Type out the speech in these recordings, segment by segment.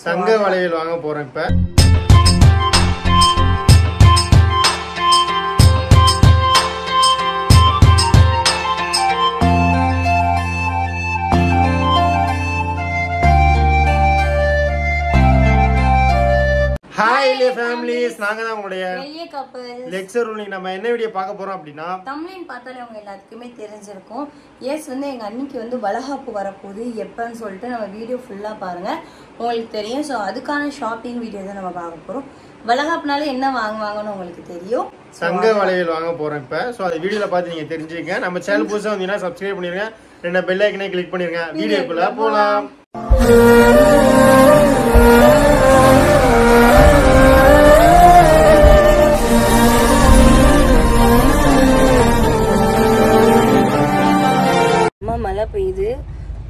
தங்க வளையல் வாங்க போகிறேன் இப்ப. ஹாய் ஃபேமிலிஸ் நாங்க தான் உங்களுடைய பெரிய கப்பல் லெக்சர் இன்னைக்கு நம்ம என்ன வீடியோ பார்க்க போறோம் அப்படின்னா தமிழின் பார்த்தாலே அவங்க எல்லாத்துக்குமே தெரிஞ்சிருக்கும். எஸ் வந்து எங்கள் அன்னைக்கு வந்து வளகாப்பு வரப்போகுது எப்போன்னு சொல்லிட்டு நம்ம வீடியோ ஃபுல்லாக பாருங்கள் உங்களுக்கு தெரியும். ஸோ அதுக்கான ஷாப்பிங் வீடியோ தான் நம்ம பார்க்க போகிறோம் வளகாப்புனால என்ன வாங்குவாங்கன்னு உங்களுக்கு தெரியும். சங்க வளையல் வாங்க போறோம் இப்ப. சோ அந்த வீடியோல பார்த்து நீங்க தெரிஞ்சுக்க நம்ம சேனல் புதுசா வந்தீங்கன்னா சப்ஸ்கிரைப் பண்ணிருங்க. ரெண்டு பெல் ஐக்கனை கிளிக் பண்ணிருங்க. வீடியோக்குள்ள போலாம்.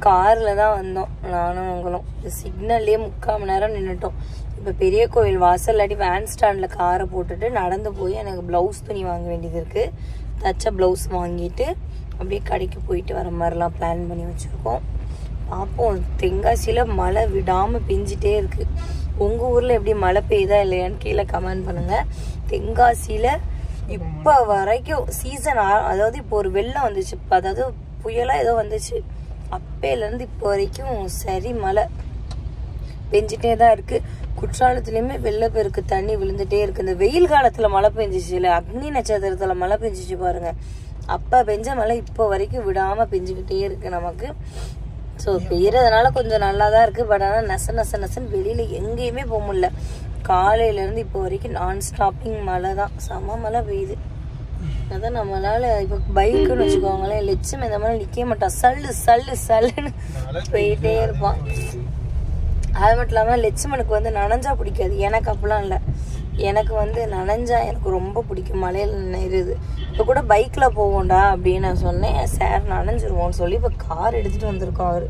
காரில் தான் வந்தோம். நானும் உங்களும். சிக்னல்லே முக்கால் மணி நேரம் நின்றுட்டோம் இப்போ பெரிய கோயில் வாசல் இல்லாட்டி வேன் ஸ்டாண்டில் காரை போட்டுட்டு நடந்து போய் எனக்கு ப்ளவுஸ் துணி வாங்க வேண்டியது இருக்குது தச்ச ப்ளவுஸ் வாங்கிட்டு அப்படியே கடைக்கு போயிட்டு வர மாதிரிலாம் பிளான் பண்ணி வச்சுருக்கோம். பார்ப்போம். தென்காசியில் மழை விடாமல் பெஞ்சிட்டே இருக்குது உங்கள் ஊரில் எப்படி மழை பெய்யுதா இல்லையான்னு கீழே கமெண்ட் பண்ணுங்கள் தென்காசியில் இப்போ வரைக்கும் சீசன் அதாவது இப்போ ஒரு வெள்ளம் வந்துச்சு. இப்போ அதாவது புயலாக ஏதோ வந்துச்சு. அப்பையிலேருந்து இப்போ வரைக்கும் சரி மழை பெஞ்சிட்டே தான் இருக்குது குற்றாலத்துலேயுமே வெள்ளப்பெருக்கு தண்ணி விழுந்துட்டே இருக்குது இந்த வெயில் காலத்தில் மழை பெஞ்சிச்சு இல்லை அக்னி நட்சத்திரத்தில் மழை பெஞ்சிச்சு பாருங்கள் அப்போ பெஞ்ச மழை இப்போ வரைக்கும் விடாமல் பெஞ்சிக்கிட்டே இருக்குது நமக்கு. ஸோ பெய்யறதுனால கொஞ்சம் நல்லா தான் இருக்குது பட் ஆனால் நச நச நசன்னு வெளியில் எங்கேயுமே போக முடியல. காலையிலேருந்து இப்போ வரைக்கும் நான் ஸ்டாப்பிங் மழை தான் செம மழை பெய்யுது. அதான் நம்மளால இப்போ பைக்குன்னு வச்சுக்கோங்களேன் லட்சம் இந்த மாதிரி நிக்க மாட்டான் சல்லு சல்லு சல்லுன்னு போயிட்டே இருப்பான். அது மட்டும் இல்லாமல் லட்சுமனுக்கு வந்து நனைஞ்சா பிடிக்காது. எனக்கு அப்படிலாம் இல்லை. எனக்கு வந்து நனைஞ்சா எனக்கு ரொம்ப பிடிக்கும். மலையில் நனைறது இப்போ கூட பைக்கில் போவோம்டா அப்படின்னு நான் சொன்னேன். சார் நனைஞ்சிருவோம்னு சொல்லி இப்போ கார் எடுத்துகிட்டு வந்திருக்கோம் அவர்.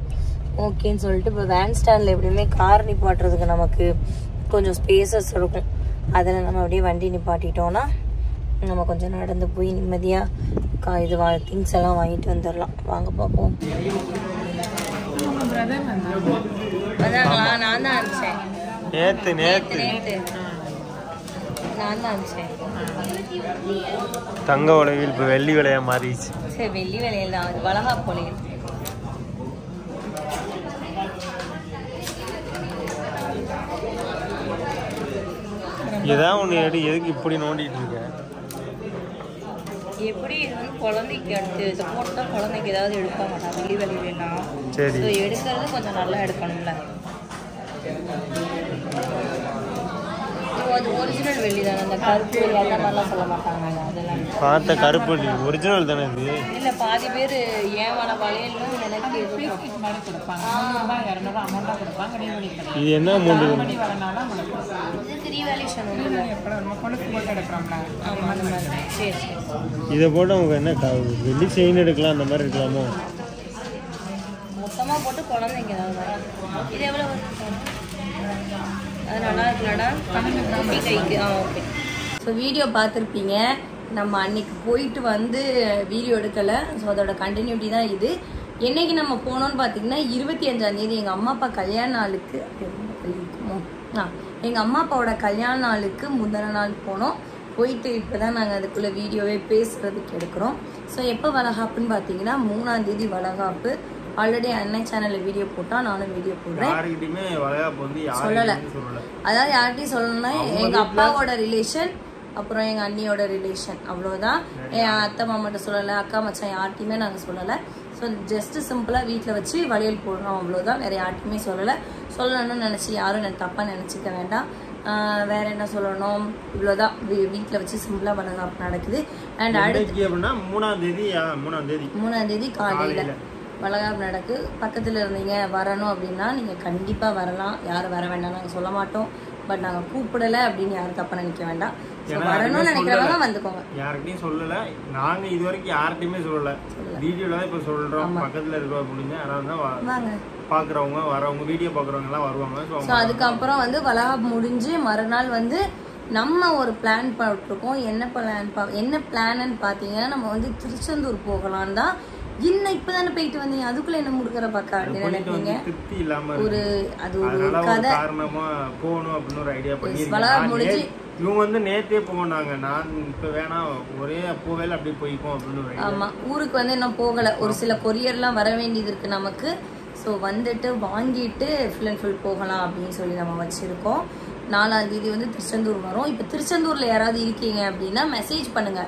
ஓகேன்னு சொல்லிட்டு இப்போ வேன் ஸ்டாண்டில் எப்படியுமே கார் நிப்பாட்டுறதுக்கு நமக்கு கொஞ்சம் ஸ்பேசஸ் இருக்கும். அதில் நம்ம அப்படியே வண்டி நிப்பாட்டிட்டோம்னா நம்ம கொஞ்சம் நடந்து போய் நிம்மதியாக கா இது வா திங்ஸ் எல்லாம் வாங்கிட்டு வந்துடலாம். வாங்க பார்ப்போம். நான் தான் அனுப்பிச்சேன். நேத்து நேத்து. நான் தான் அனுப்பிச்சேன். தங்க வளையல் இப்ப வெள்ளி விலையா மாறிடுச்சு. சரி வெள்ளி வேலையில் தான் அது வளகா பொலையில் ஏதாவது ஒண்ணு எடு எதுக்கு இப்படி நோண்டிட்டு இருக்க? எப்படி இது வந்து குழந்தைக்கு எடுத்து இதை போட்டால் குழந்தைக்கு ஏதாவது எடுக்க மாட்டான் வெள்ளி வேலையிலாம் சரி. எடுக்கிறது கொஞ்சம் நல்லா எடுக்கணும்ல. அது ஒரிஜினல் வெள்ளி தானே அந்த கருப்பு அந்த மாதிரிலாம் சொல்ல மாட்டாங்க. அதெல்லாம் பார்த்த கருப்பு ஒரிஜினல் தானே இது? இல்ல பாதி பேர் வள வளையலும் எனக்கு இது என்ன அமௌண்ட் இது த்ரீ வேல்யூஷன் போட்டு அவங்க என்ன வெள்ளி செயின் எடுக்கலாம் அந்த மாதிரி இருக்கலாமோ மொத்தமா போட்டு குழந்தைங்க. இது எவ்வளவு கைக்கு. ஆ ஓகே ஸோ வீடியோ பார்த்துருப்பீங்க. நம்ம அன்னைக்கு போயிட்டு வந்து வீடியோ எடுக்கலை. ஸோ அதோட கண்டினியூட்டி தான் இது. என்னைக்கு நம்ம போனோம்னு பார்த்தீங்கன்னா இருபத்தி அஞ்சாம் தேதி எங்கள் அம்மா அப்பா கல்யாண நாளுக்கு இருக்குமோ? ஆ எங்கள் அம்மா அப்பாவோட கல்யாண நாளுக்கு முந்தின நாள் போனோம். போயிட்டு இப்போ தான் நாங்கள் அதுக்குள்ளே வீடியோவே பேசுகிறதுக்கு எடுக்கிறோம். ஸோ எப்போ வளகாப்புன்னு பார்த்தீங்கன்னா மூணாம் தேதி வளகாப்பு. ஆல்ரெடி அண்ணன் சேனலில் வீடியோ போட்டால் நானும் வீடியோ போடுறேன். சொல்லல. அதாவது யார்கிட்டயும் சொல்லணும்னா எங்க அப்பாவோட ரிலேஷன் அப்புறம் எங்க அண்ணியோட ரிலேஷன் அவ்வளவுதான். என் அத்தை மாமாட்ட சொல்லல அக்கா மச்சான் யார்ட்டையுமே நாங்க சொல்லல. ஸோ ஜஸ்ட் சிம்பிளா வீட்டில் வச்சு வளையல் போடுறோம் அவ்வளவுதான். வேற யார்ட்டையுமே சொல்லல. சொல்லணும்னு நினைச்சு யாரும் எனக்கு தப்பா நினைச்சுக்க வேண்டாம். வேற என்ன சொல்லணும்? இவ்வளவுதான். வீட்டில் வச்சு சிம்பிளா வளகாப்பு நடக்குது. அண்ட் அடுத்து மூணாம் தேதி மூணாம் தேதி. மூணாம் தேதி காலையில. வளகாப்பு நடக்கு. பக்கத்துல இருந்தீங்க வரணும் அப்படின்னா நீங்க கண்டிப்பா வரலாம். யாரும் வர வேண்டாம் நாங்க சொல்ல மாட்டோம். பட் நாங்க கூப்பிடல அப்படின்னு யாரும் தப்பா நினைக்க வேண்டாம். வரணும்னு நினைக்கிறவங்க. வந்துக்கோங்க. யார்கிட்டயும் சொல்லல. நாங்க இது வரைக்கும் யார்கிட்டயுமே சொல்லல. வீடியோல தான் இப்ப சொல்றோம். பக்கத்துல இருக்கிற முடிஞ்ச யாராவது தான் வா- வாங்க. பாக்குறவங்க வரவங்க வீடியோ பாக்குறவங்க எல்லாம் வருவாங்க. ஸோ அதுக்கப்புறம் வந்து வளகாப்பு முடிஞ்சு மறுநாள் வந்து நம்ம ஒரு பிளான் போட்டிருக்கோம். என்ன பிளான் என்ன பிளான்னு பார்த்தீங்கன்னா நம்ம வந்து திருச்செந்தூர் போகலான்னு தான் இன்னும் இப்பதானே போயிட்டு வந்தீங்க? அதுக்குள்ள என்ன முடுக்கிற பாக்கா? நினைப்பீங்க திருப்தி இல்லாம ஒரு. அது ஒரு கதை. காரணமா போகணும் அப்படின்னு ஒரு ஐடியா பண்ணி இவங்க வந்து நேத்தே போனாங்க நான் இப்ப வேணாம் ஒரே போவேல அப்படியே போய்ப்போம் அப்படின்னு. ஆமா. ஊருக்கு வந்து இன்னும் போகல. ஒரு சில கொரியர்லாம் வர வேண்டியது இருக்கு நமக்கு. ஸோ வந்துட்டு வாங்கிட்டு ஃபுல் அண்ட் ஃபுல் போகலாம் அப்படின்னு சொல்லி நம்ம வச்சிருக்கோம். நாலாம் தேதி வந்து திருச்செந்தூர் வரும். இப்போ திருச்செந்தூர்ல யாராவது இருக்கீங்க அப்படின்னா மெசேஜ் பண்ணுங்க.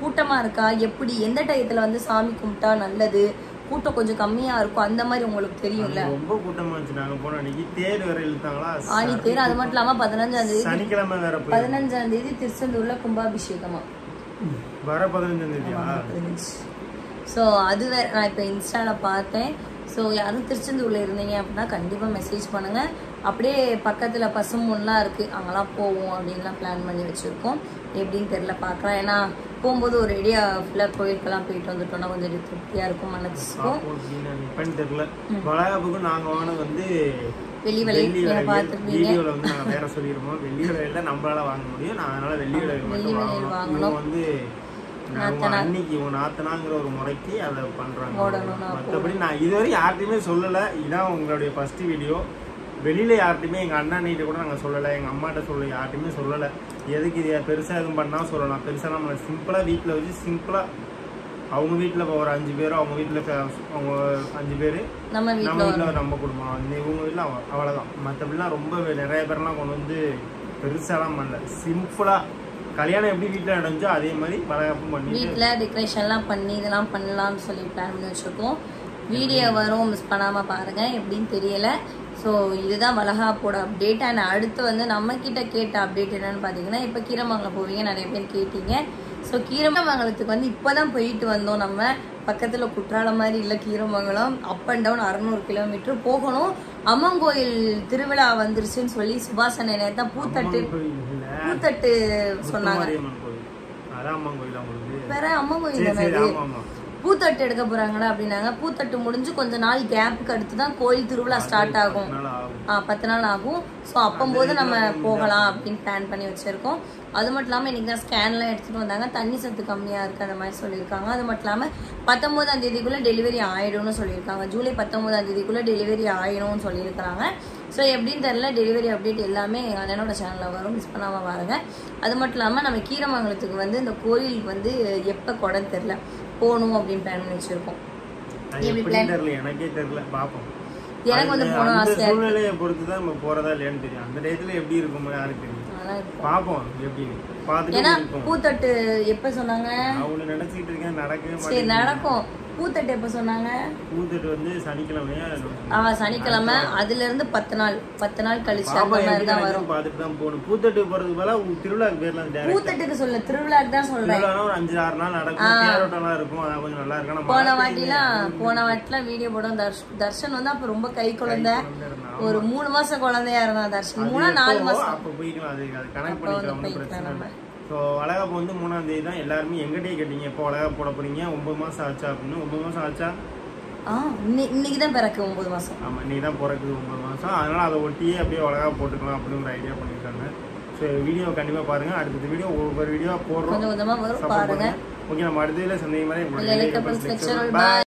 கூட்டமா இருக்கா? எப்படி? எந்த டயத்துல வந்து சாமி கும்பிட்டா நல்லது? கூட்டம் கொஞ்சம் கம்மியா இருக்கும். அந்த மாதிரி உங்களுக்கு தெரியும்ல? ரொம்ப கூட்டமா இருந்துச்சு. நாங்க போன அன்னைக்கு தேர் வேற இழுத்தாங்களா? ஆணி தேர். அது மட்டும் இல்லாம பதினஞ்சாம் தேதி சனிக்கிழமை வேற பதினஞ்சாம் தேதி திருச்செந்தூர்ல கும்பாபிஷேகமா. வர பதினஞ்சாம் தேதியா? ஸோ அது வேற நான் இப்போ இன்ஸ்டாவில் பார்த்தேன். ஸோ யாரும் திருச்செந்தூர்ல இருந்தீங்க அப்படின்னா கண்டிப்பாக மெசேஜ் பண்ணுங்க. அப்படியே பக்கத்தில் பசும்பொன்லாம் இருக்குது அங்கெல்லாம் போவோம் அப்படின்லாம் பிளான் பண்ணி வச்சுருக்கோம். எப்படின்னு தெரில பார்க்கலாம். ஏன்னா போகும்போது ஒரு ரெடியா ஃபுல்லாக கோயிலுக்கெல்லாம் போயிட்டு வந்துட்டோம்னா கொஞ்சம் திருப்தியாக இருக்கும் மனசுக்கும். நினைப்பேன்னு தெரியல. வளகாப்புக்கும் நாங்க வாங்கினது வந்து வெள்ளி பார்த்துருப்பீங்க. வீடியோல வந்து நாங்க வேற சொல்லிருப்போம் வெள்ளி வளையல்ல நம்மளால வாங்க முடியும். நான் அதனால வெள்ளி வெள்ளி மட்டும் வாங்கணும். வந்து அன்னைக்கு இவங்க நாத்தனாங்கிற ஒரு முறைக்கு அதை பண்றாங்க. மற்றபடி நான் இதுவரை யார்ட்டையுமே சொல்லல. இதான் உங்களுடைய ஃபர்ஸ்ட் வீடியோ வெளியில யார்ட்டையுமே எங்க அண்ணா நீட்ட கூட நாங்க சொல்லல. எங்க அம்மாட்ட சொல்ல யார்ட்டையுமே சொல்லல. எதுக்கு இது பெருசா எதுவும் பண்ணா சொல்லலாம். பெருசா நம்ம சிம்பிளா வீட்ல வச்சு சிம்பிளா அவங்க வீட்ல இப்ப ஒரு அஞ்சு பேரும் அவங்க இப்ப அவங்க அஞ்சு பேரு நம்ம வீட்டில் வீட்டில் நம்ம குடும்பம். இவங்க வீட்டில் அவ்வளோதான் மற்றபடிலாம் ரொம்ப நிறைய பேர்லாம் கொண்டு வந்து பெருசாலாம் பண்ணல. சிம்பிளா கல்யாணம் எப்படி வீட்டில் நடந்துச்சோ அதே மாதிரி வளகாப்பும் பண்ணிட்டு வீட்டில் டெக்கரேஷன்லாம் பண்ணி இதெல்லாம் பண்ணலாம்னு சொல்லி பிளான் பண்ணி வச்சுருக்கோம். வீடியோ வரும் மிஸ் பண்ணாமல் பாருங்கள் எப்படின்னு தெரியல. ஸோ இதுதான் வளகாப்போட அப்டேட் அண்ட் அடுத்து வந்து நம்ம கிட்ட கேட்ட அப்டேட் என்னன்னு பார்த்தீங்கன்னா இப்போ கீரமங்கலம் போவீங்க நிறைய பேர் கேட்டீங்க. ஸோ கீரமங்கலத்துக்கு வந்து இப்போ தான் போயிட்டு வந்தோம் நம்ம. பக்கத்தில் குற்றாலம் மாதிரி இல்லை கீரமங்கலம் அப் அண்ட் டவுன் அறநூறு கிலோமீட்டர் போகணும். அம்மன் கோயில் திருவிழா வந்துருச்சுன்னு சொல்லி அண்ணன் தான் பூத்தட்டு பூத்தட்டு சொன்னாங்க. வேற அம்மன் கோயில் சரி தானே பூத்தட்டு எடுக்க போறாங்கடா அப்படின்னாங்க. பூத்தட்டு முடிஞ்சு கொஞ்ச நாள் கேப்புக்கு அடுத்து தான் கோயில் திருவிழா ஸ்டார்ட் ஆகும். ஆ, பத்து நாள் ஆகும். ஸோ அப்பம்போது நம்ம போகலாம் அப்படின்னு பிளான் பண்ணி வச்சிருக்கோம். அது மட்டும் இல்லாமல் இன்னைக்கு தான் ஸ்கேன்லாம் எடுத்துட்டு வந்தாங்க. தண்ணி சத்து கம்மியாக இருக்கு அந்த மாதிரி சொல்லியிருக்காங்க. அது மட்டும் இல்லாமல் பத்தொம்போதாம் தேதிக்குள்ள டெலிவரி ஆயிடும்னு சொல்லியிருக்காங்க. ஜூலை பத்தொம்போதாம் தேதிக்குள்ள டெலிவரி ஆயிடும்னு சொல்லியிருக்காங்க ஸோ எப்படின்னு தெரியல. டெலிவரி அப்டேட் எல்லாமே எங்கள் அண்ணனோட சேனலில் வரும். மிஸ் பண்ணாமல் பாருங்க அது மட்டும் இல்லாமல் நம்ம கீரமங்கலத்துக்கு வந்து இந்த கோயில் வந்து எப்போ கொடன்னு தெரில போகணும் அப்படின்னு பிளான் பண்ணி வச்சிருக்கோம். எனக்கே தெரியல பாப்போம் எனக்கு வந்து. சூழ்நிலையை பொறுத்து தான் நம்ம போறதா இல்லையான்னு தெரியும். அந்த டயத்துல எப்படி இருக்குமோ யாருக்கு தெரியும். எப்படின்னு பார்த்துட்டு ஏன்னா பூத்தட்டு எப்போ சொன்னாங்க? அவனு நினைச்சிட்டு இருக்கேன் நடக்கவே சரி நடக்கும். பூத்தட்டு எப்போ சொன்னாங்க? பூத்தட்டு வந்து சனிக்கிழமையா ஆ சனிக்கிழமை. அதுல இருந்து பத்து நாள். பத்து நாள் கழிச்சு அந்த மாதிரி தான் வரும். பார்த்துட்டு தான் போகணும். பூத்தட்டு போறதுக்கு பதிலா திருவிழாக்கு பேர்லாம் பூத்தட்டுக்கு சொல்ல. திருவிழாக்கு தான் சொல்றேன். ஒரு அஞ்சு ஆறு நாள் நடக்கும். தேரோட்டம்லாம் இருக்கும். அதான் கொஞ்சம் நல்லா இருக்கும். போன வாட்டிலாம் போன வாட்டிலாம் வீடியோ போடும் தர்ஷ் தர்ஷன் வந்து அப்ப ரொம்ப கை குழந்தை. ஒரு மூணு மாசம் குழந்தையா இருந்தான் தர்ஷன். மூணா நாலு மாசம். அப்ப போய்க்கலாம். அது அது வந்து பண்ணிக்கலாம் ஸோ வளகாப்பு வந்து மூணாம் தேதி தான் எல்லாருமே எங்கிட்டே கேட்டீங்க எப்போ வளகாப்பு போட போறீங்க ஒன்பது மாசம் ஆச்சா அப்படின்னு. ஒன்பது மாசம் ஆச்சா? ஆ இன்னைக்கு தான் பிறக்கு ஒன்பது மாசம். ஆமா இன்னைக்கு தான் பிறக்குது ஒன்பது மாசம். அதனால அதை ஒட்டியே அப்படியே வளகாப்பு போட்டுக்கலாம் அப்படின்னு ஒரு ஐடியா பண்ணியிருக்காங்க. ஸோ வீடியோ கண்டிப்பா பாருங்க. அடுத்த வீடியோ ஒவ்வொரு வீடியோ போடுறோம். கொஞ்சம் வரும். ஓகே நம்ம அடுத்த வீடியோ சந்தேகம்